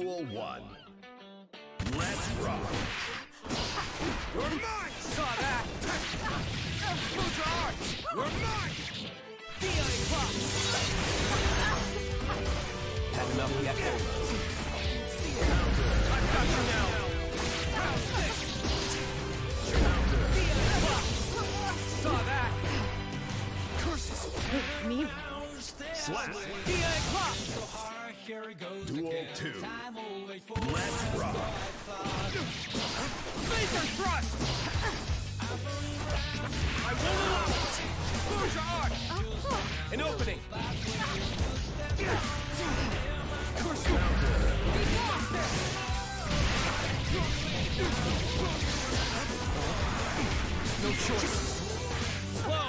Duel 1. Let's rock. You're mine! Saw that! Move your arms! You're mine! DI Pop! Had enough yet? I've got you now! How's this? DI Pop! Saw that! Curses! Me? Slap. DI Pop! Duel 2. Let's rock. Laser thrust! I won't allow it! Close your arm! An opening! Curse you! No choice! Slow!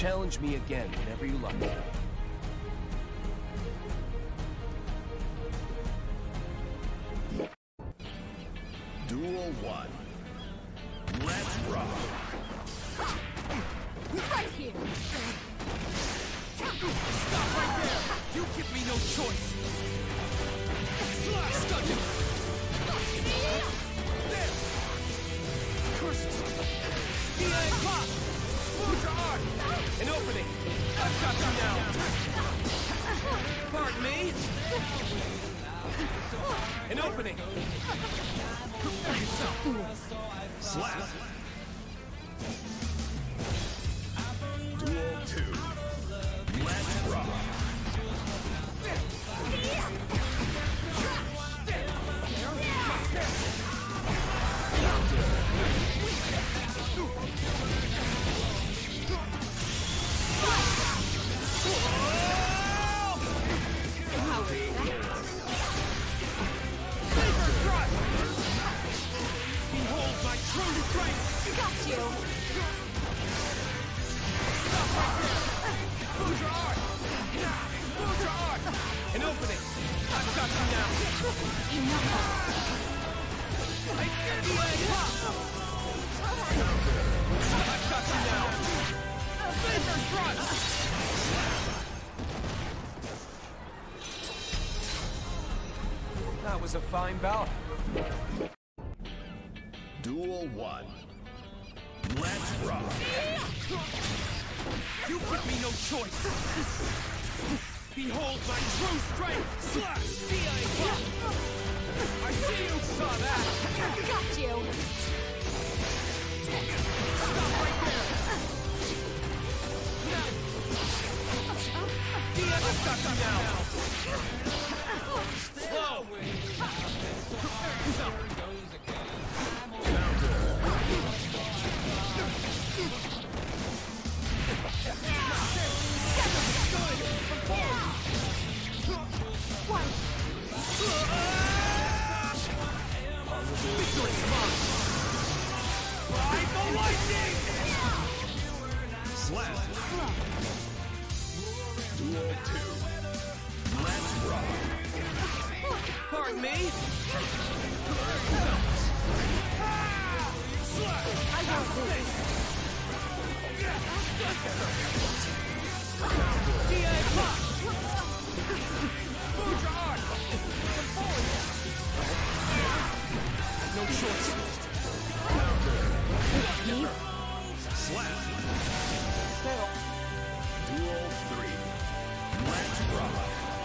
Challenge me again whenever you like. That was a fine bout. Duel 1. Let's rock. You give me no choice! Behold my true strength! Slash! The egg! I see you saw that! Got you! Stop right there! The egg I've got you now! Slap. Duel 2. Pardon me? I got this! Slap. Duel 3. Let's rock.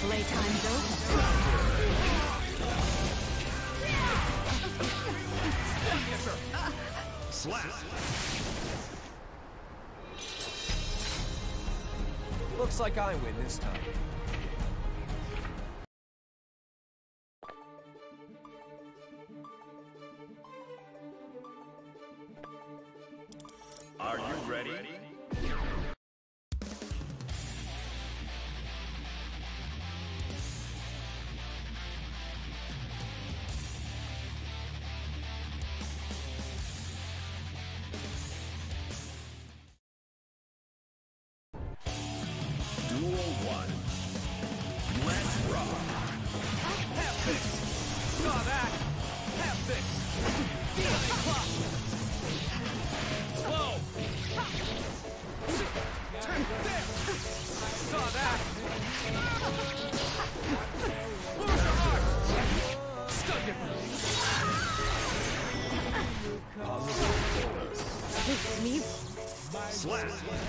Playtime's over. Slap. Looks like I win this time.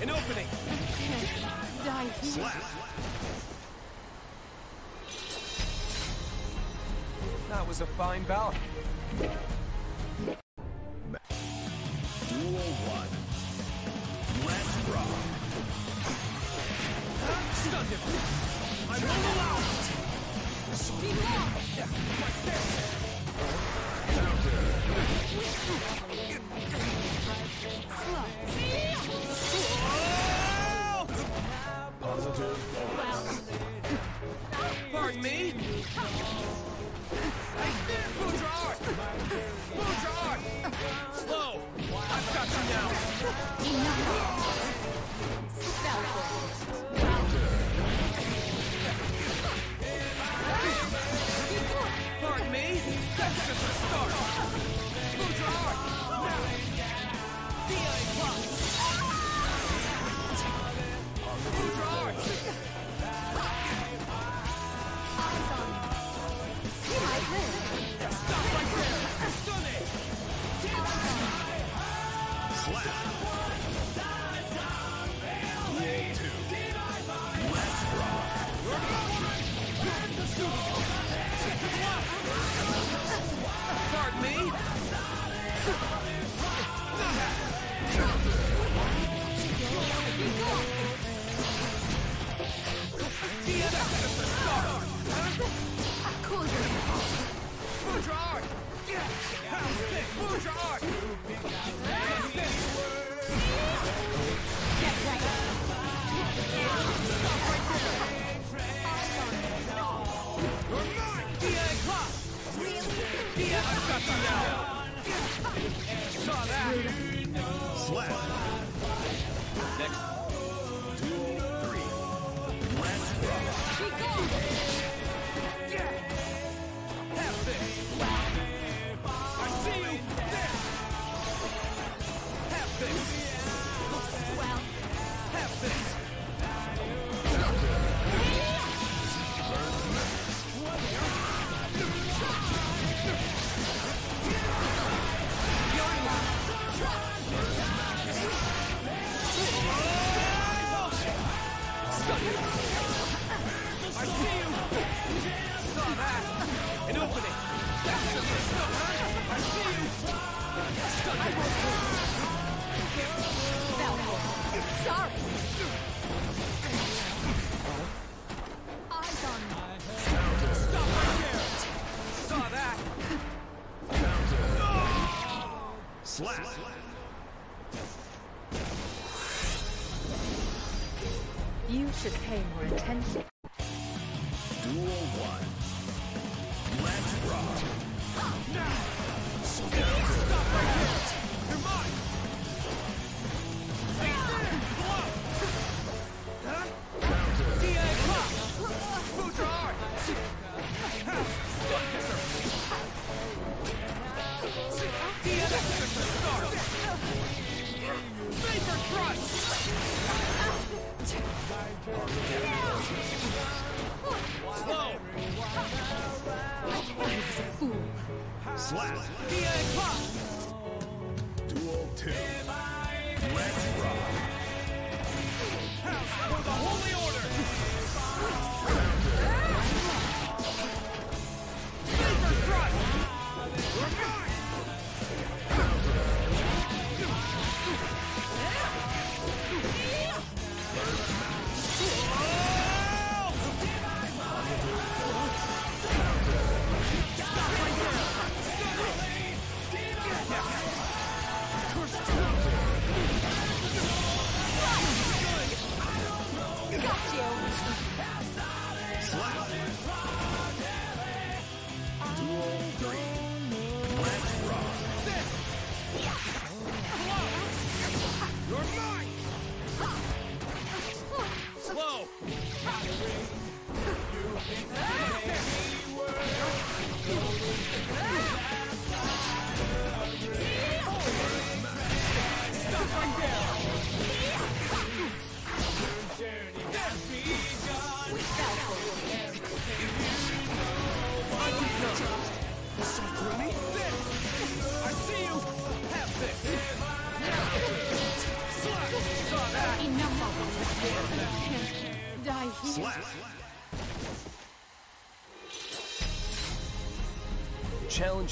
An opening. Die. Slap. That was a fine bout.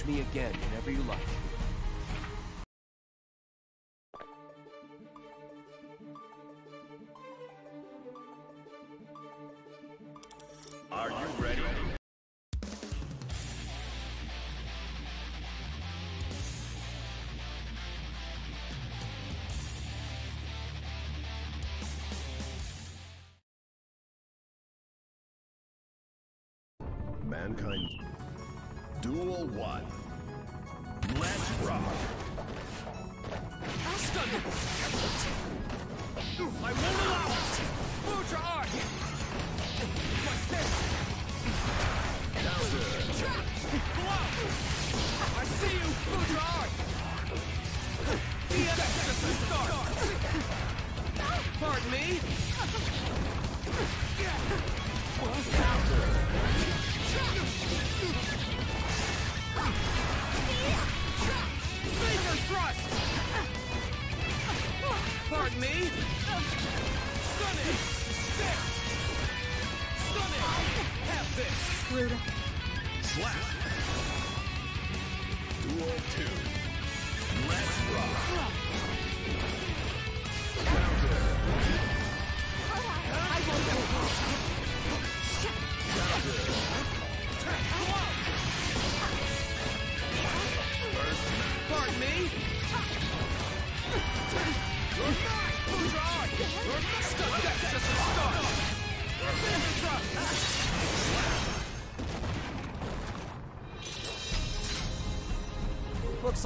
me again whenever you like.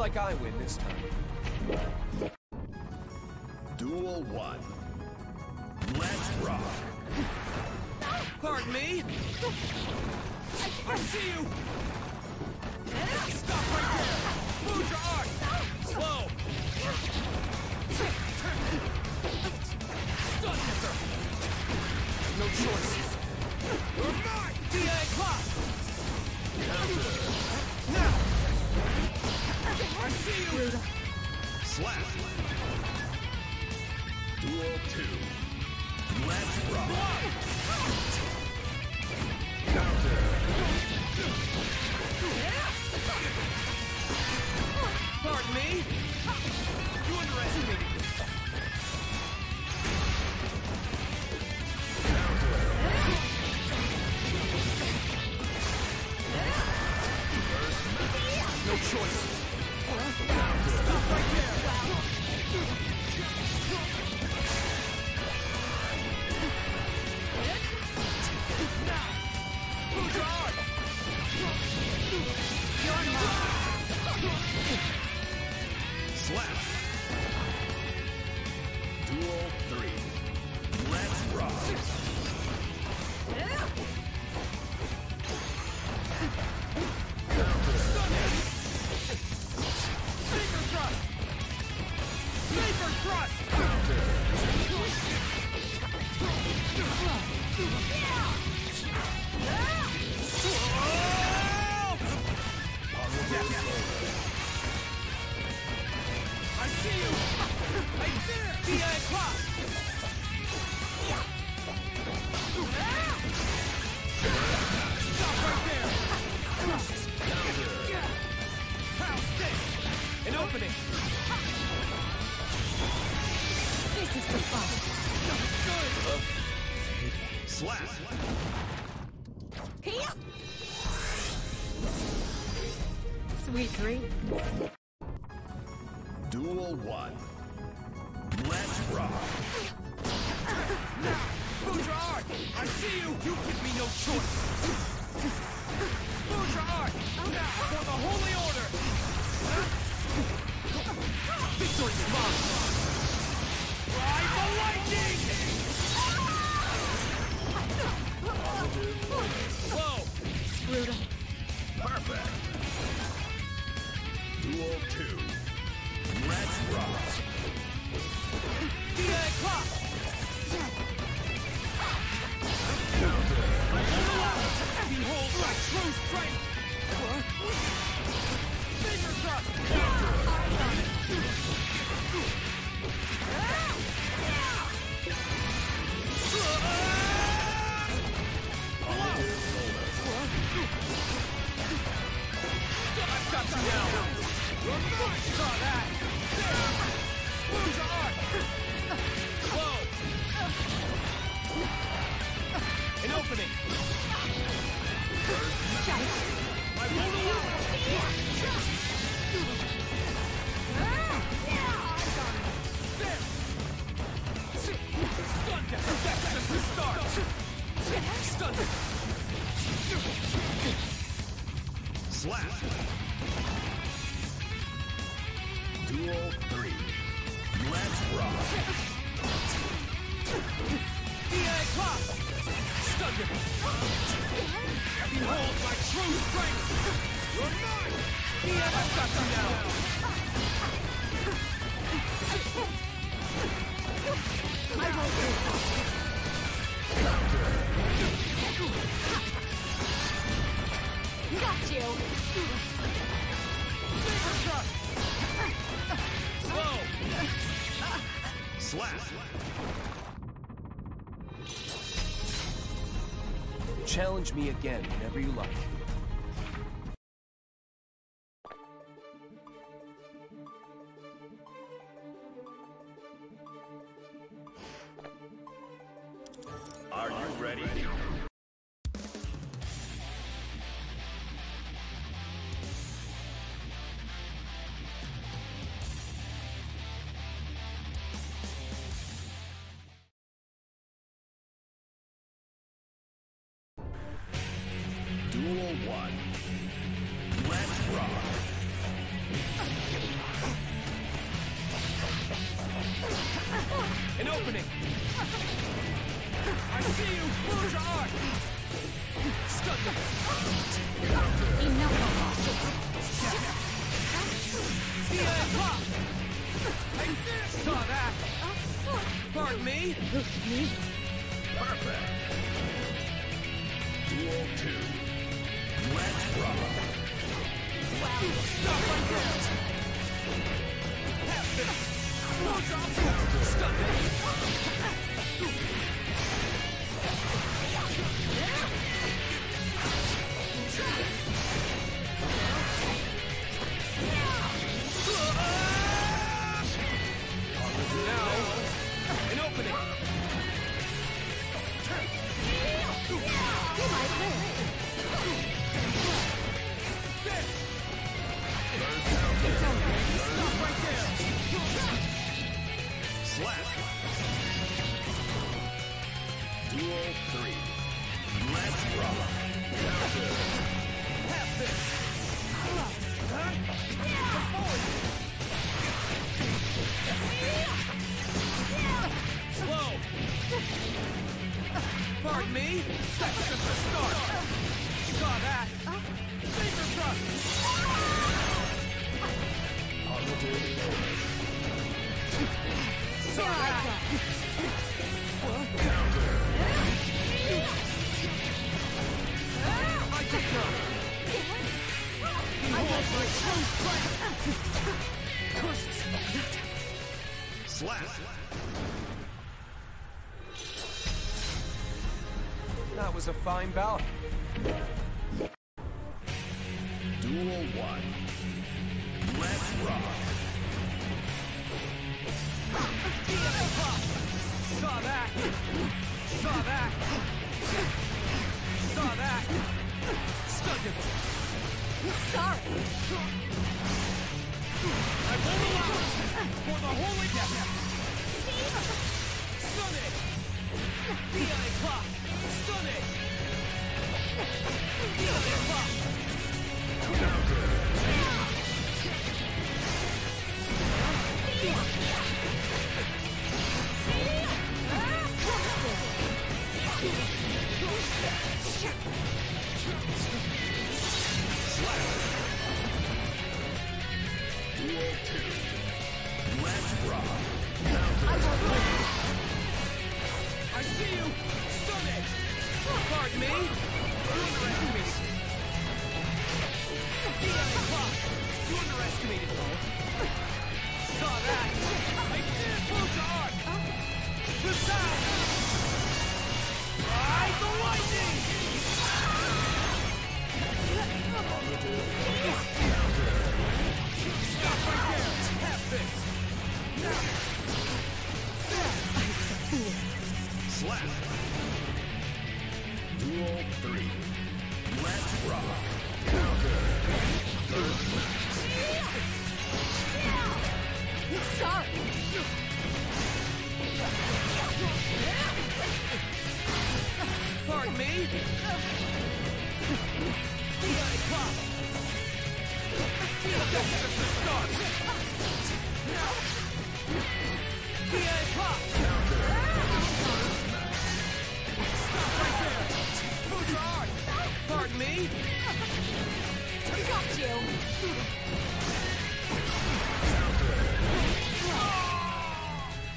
like I win this time. I see you! You give me no choice! Lose your heart. Now, for the Holy Order! Victory is mine! Ride the lightning! Whoa! Brutal. Perfect! Duel 2. Let's rock! Challenge me again whenever you like. fine bout. Duel one. Let's rock. Saw that. Saw that. Saw that. Stuck it. Sorry. I won't allow it for the holy death. Stunning. Behind clock. Stunning. Shit!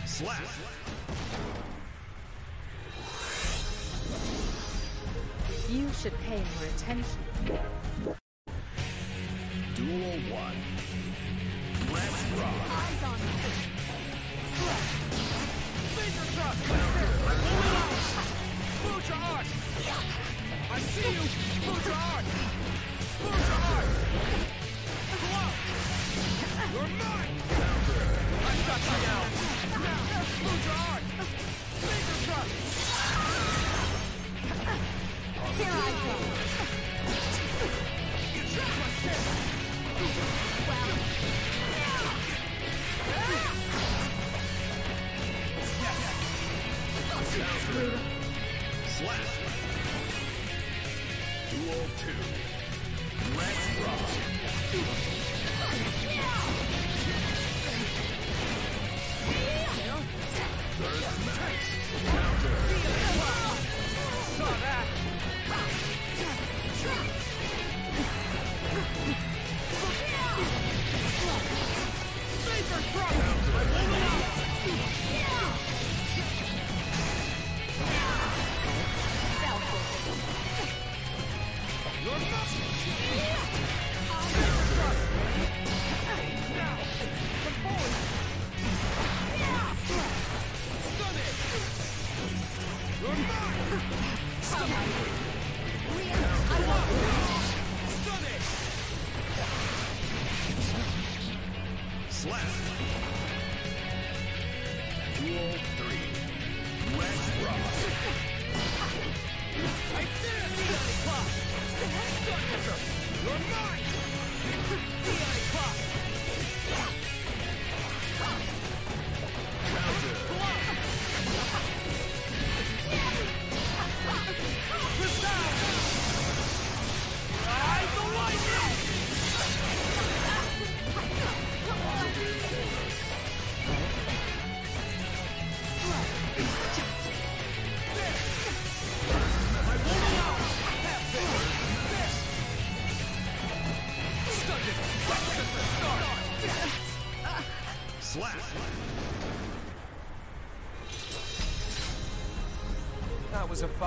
Slap. You should pay more attention.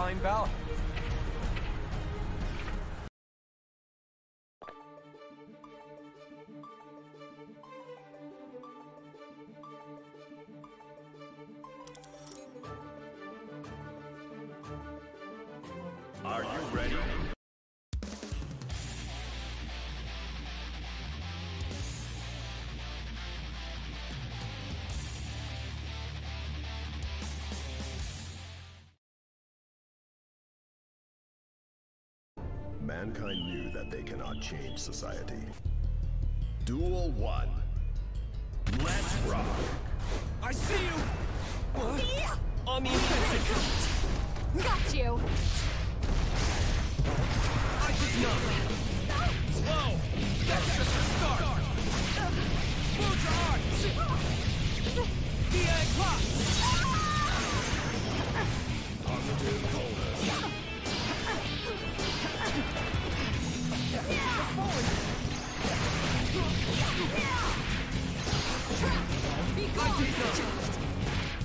fine balance. Mankind knew that they cannot change society. Duel 1. Let's rock! I see you! On the offensive! Got you. I did not! Slow! That's just a start! Move your arms! DA pop!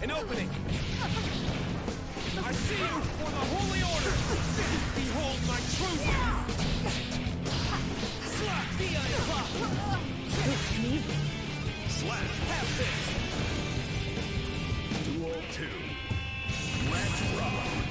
An opening! I see you for the Holy Order! Behold my truth! Slap DA pop! Slash. Have this! Duel 2. Let's rock.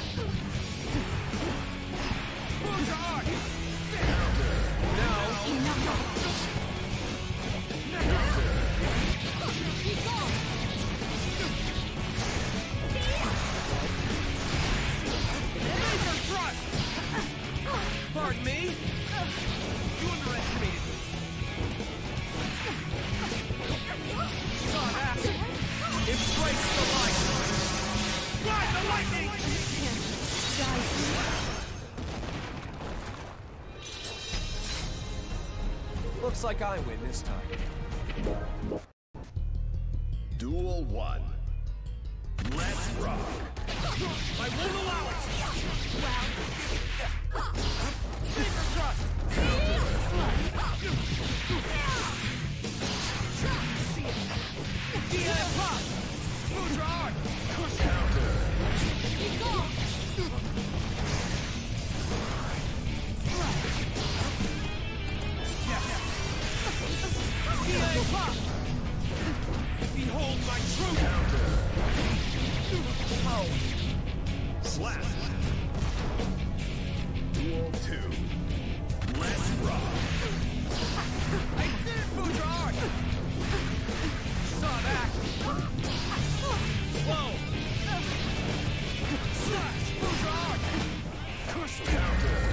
Embrace the light! Ride the lightning! Looks like I win this time. Duel 1. Let's rock! I won't allow it! Finger thrust! Behold my truth! Duel 2. Let's rock. I did move your! Saw that! Slow! Curse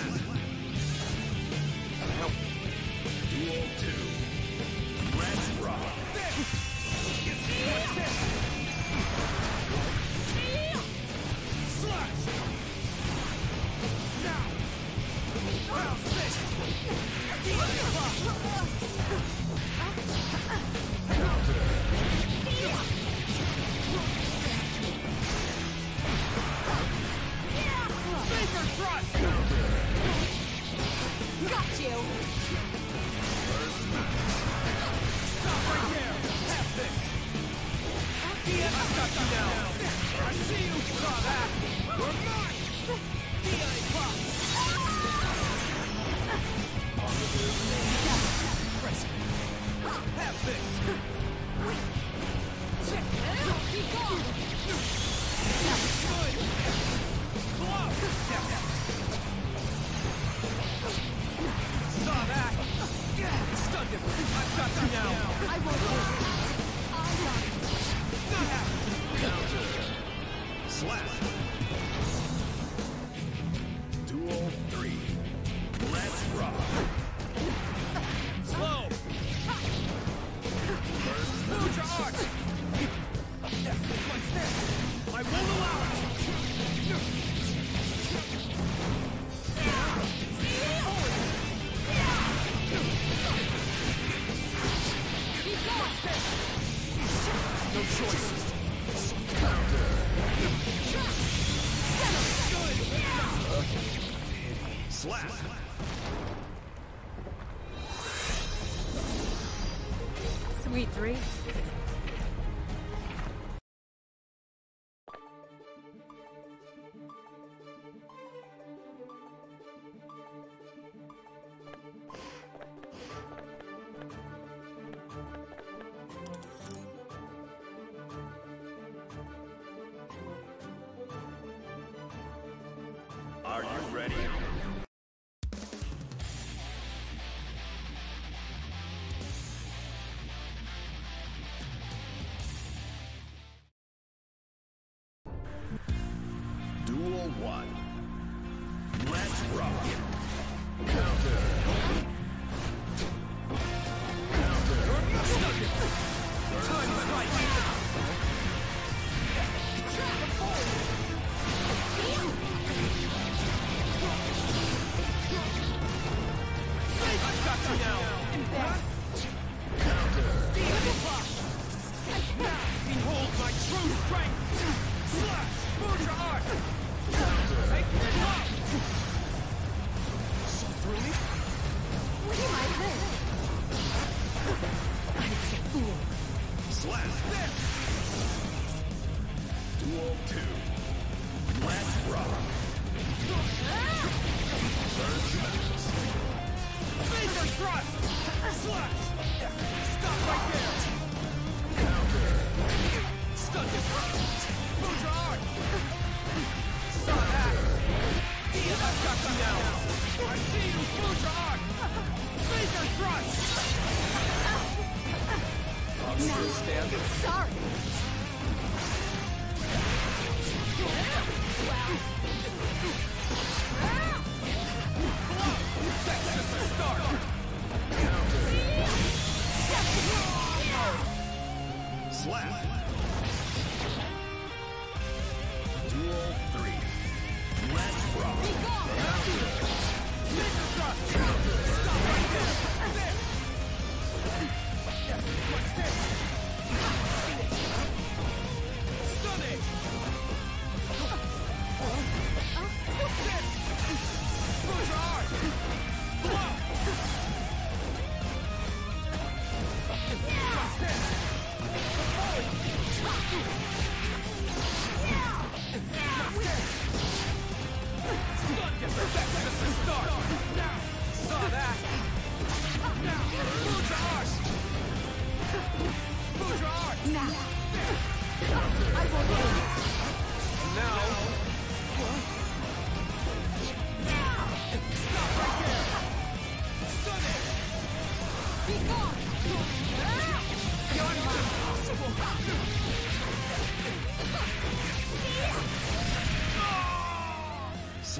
Slap. Duel 2. No choice. Slap! Sweet three.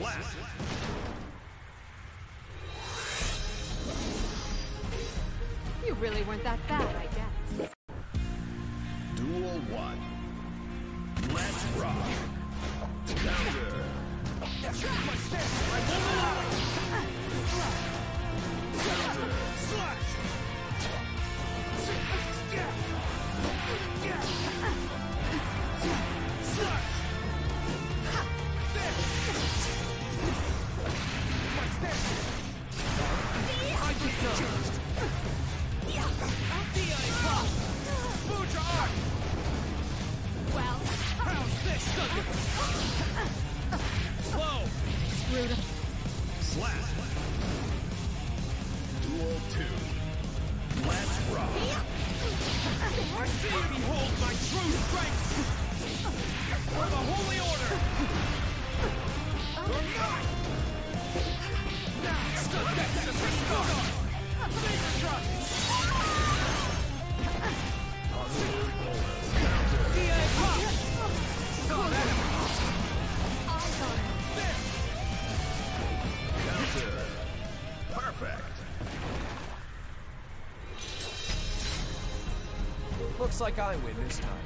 You really weren't that bad, I Looks like I win this time.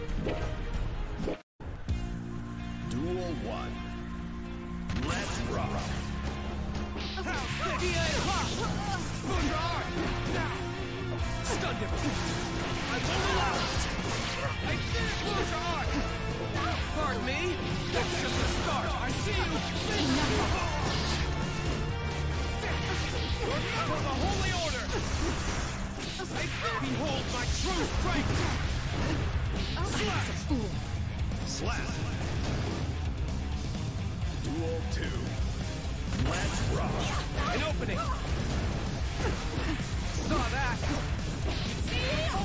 Duel one. Let's rock. DA pop! Move your arm! Now! Stun Edge! I won't allow it! I didn't lose your arm! Pardon me? That's just the start! I see you! For the Holy Order! I behold my true strength! Slap. Two. Let's rock. An opening! Saw that! You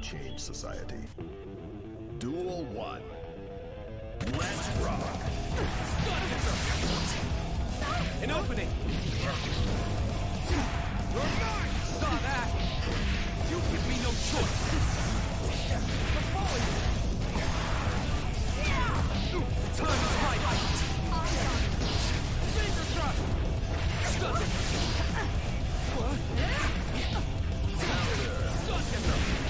change society. Duel one. Let's rock. An opening! Mine! Saw that! You give me no choice! I'm! The time is thrust! Stun Edge! What? Stun Edge!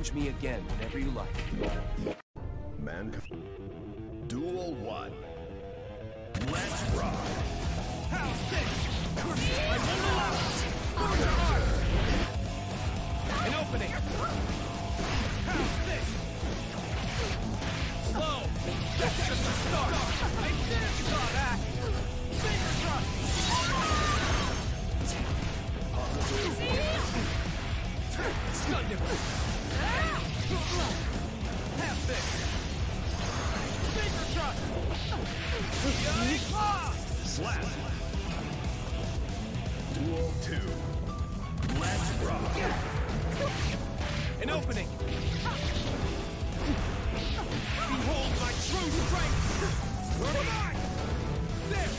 Challenge me again whenever you like. Duel Slap. Duel 2. Let's rock. An opening. My true strength. There.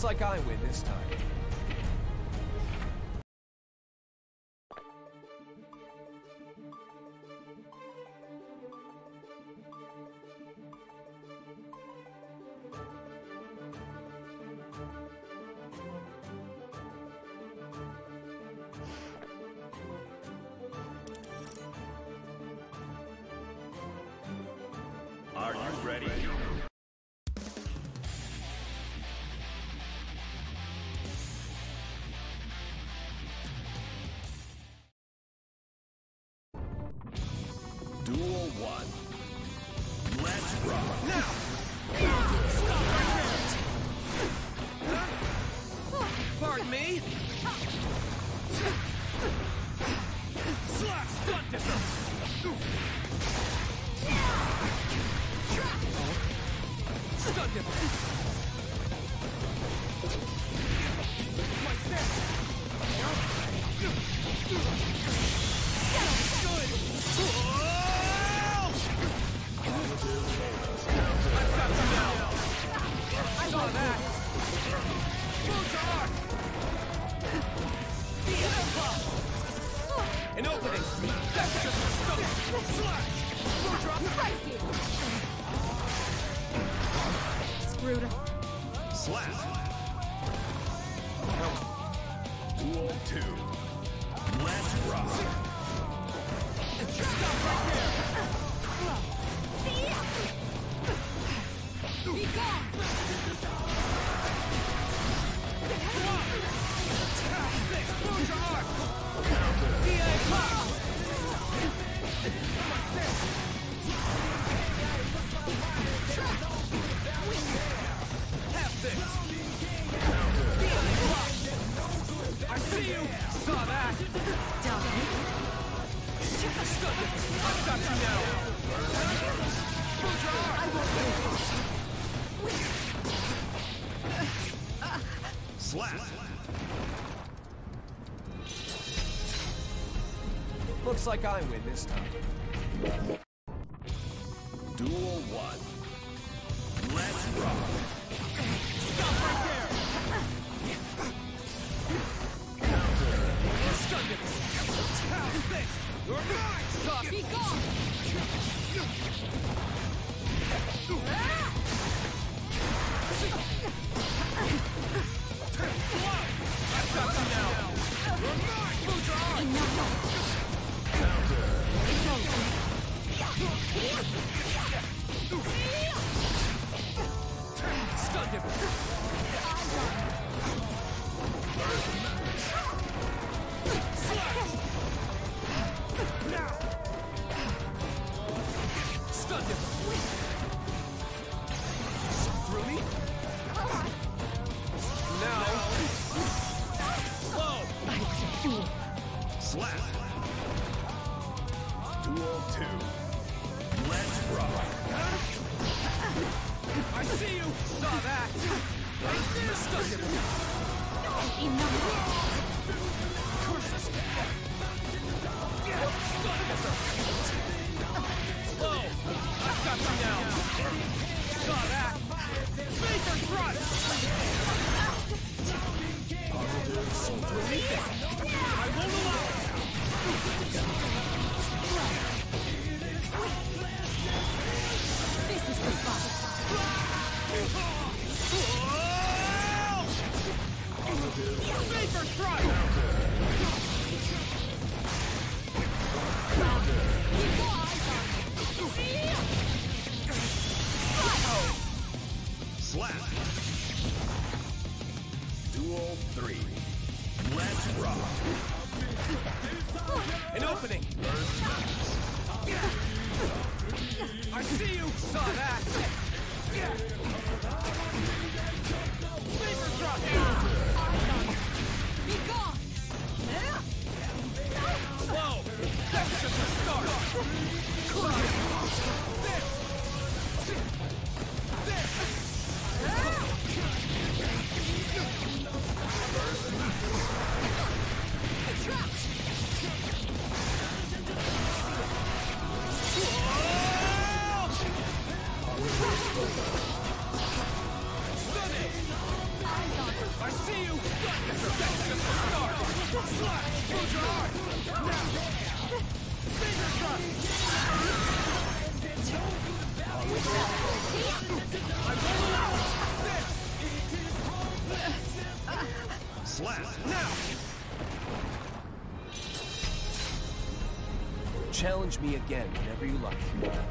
It's like I win this time. Go! Looks like I win this time. happening? I see you! Saw that! Challenge me again whenever you like.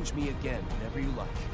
Challenge me again whenever you like.